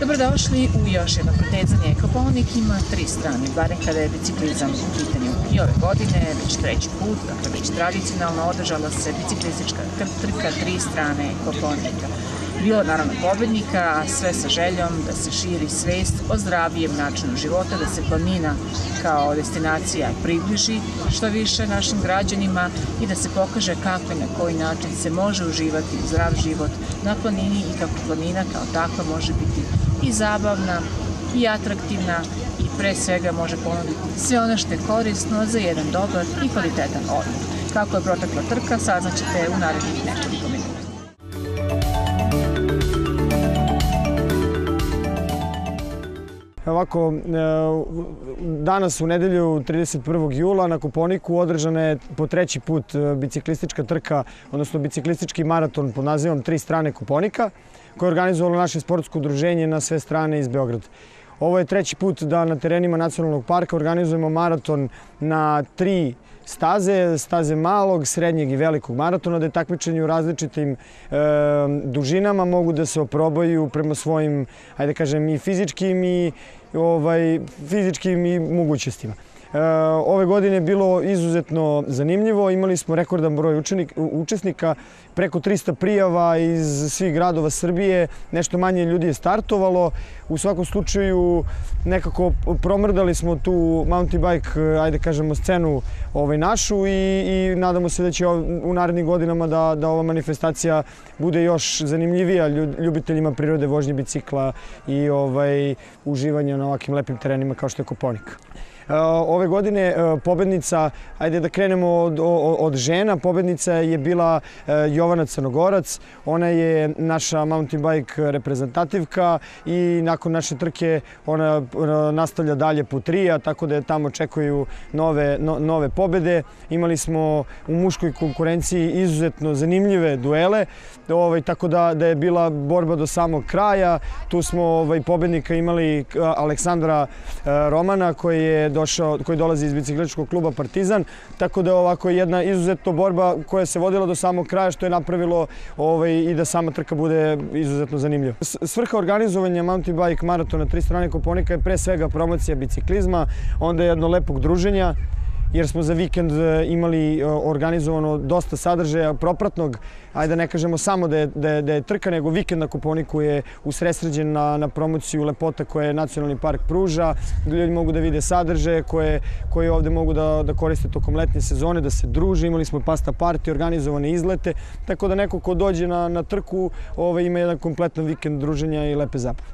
Dobrodošli u još jedno pretezanje Koponik ima tri strane, barem kada je biciklizam u pitanju. I ove godine, već treći put, dakle već tradicionalno održala se biciklistička trka tri strane Koponika. Bilo naravno pobednika, a sve sa željom da se širi svest o zdravijem načinu života, da se planina kao destinacija približi što više našim građanima i da se pokaže kako i na koji način se može uživati zdrav život na planini i kako planina kao takva može biti i zabavna i atraktivna i pre svega može ponuditi sve ono što je korisno za jedan dobar i kvalitetan odmor. Kako je protekla trka, saznaćete u narednih nekoliko minuta. Ovako, e, danas u nedelju 31. jula na Kuponiku održana je po treći put e, biciklistička trka, odnosno biciklistički maraton pod nazivom Tri strane Kuponika, koje je organizovalo naše sportsko udruženje na sve strane iz Beograda. Ovo je treći put da na terenima nacionalnog parka organizujemo maraton na tri staze, staze malog, srednjeg i velikog maratona, da je takmičenje u različitim e, dužinama mogu da se oprobaju prema svojim, ajde kažem, i fizičkim i ovaj, fizičkim i mogućnostima. E, ove godine je bilo izuzetno zanimljivo. Imali smo rekordan broj učesnika, preko 300 prijava iz svih gradova Srbije. Nešto manje ljudi je startovalo. U svakom slučaju nekako promrdali smo tu mountain bike, ajde kažemo, scenu ovaj, našu i, i nadamo se da će u narednim godinama da, da ova manifestacija bude još zanimljivija ljubiteljima prirode, vožnje bicikla i ovaj, uživanja na ovakvim lepim terenima kao što je Koponik. Eh, ove godine eh, pobednica, ajde da krenemo od, od žena, pobednica je bila eh, Jovana Crnogorac. Ona je naša mountain bike reprezentativka i nakon naše trke ona nastavlja dalje po trija, tako da je tamo očekuju nove, no, nove pobede. Imali smo u muškoj konkurenciji izuzetno zanimljive duele, ovaj, tako da, da je bila borba do samog kraja. Tu smo ovaj, pobednika imali Aleksandra Romana koji je koji dolazi iz bicikličkog kluba Partizan, tako da je ovako jedna izuzetno borba koja se vodila do samog kraja, što je napravilo ovaj, i da sama trka bude izuzetno zanimljiva. Svrha organizovanja mountain bike maratona tri strane Koponika je pre svega promocija biciklizma, onda jedno lepog druženja, jer smo za vikend e, imali e, organizovano dosta sadržaja propratnog, ajde da ne kažemo samo da je, da je, da je trka, nego vikend na Kuponiku je usresređen na, na promociju lepota koje Nacionalni park pruža, gde ljudi mogu da vide sadržaje koje, koje ovde mogu da, da koriste tokom letnje sezone, da se druže, imali smo pasta party, organizovane izlete, tako da neko ko dođe na, na trku ovaj, ima jedan kompletan vikend druženja i lepe zabave.